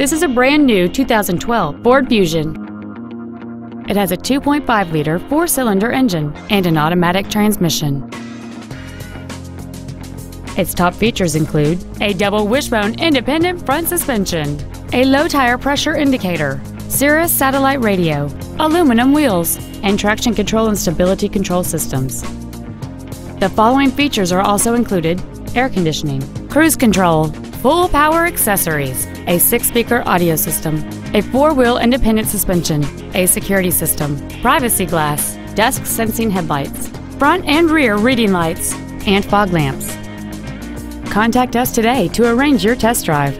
This is a brand new 2012 Ford Fusion. It has a 2.5-liter four-cylinder engine and an automatic transmission. Its top features include a double wishbone independent front suspension, a low tire pressure indicator, Sirius satellite radio, aluminum wheels, and traction control and stability control systems. The following features are also included air conditioning, cruise control, full power accessories, a six speaker audio system, a four wheel independent suspension, a security system, privacy glass, dusk sensing headlights, front and rear reading lights, and fog lamps. Contact us today to arrange your test drive.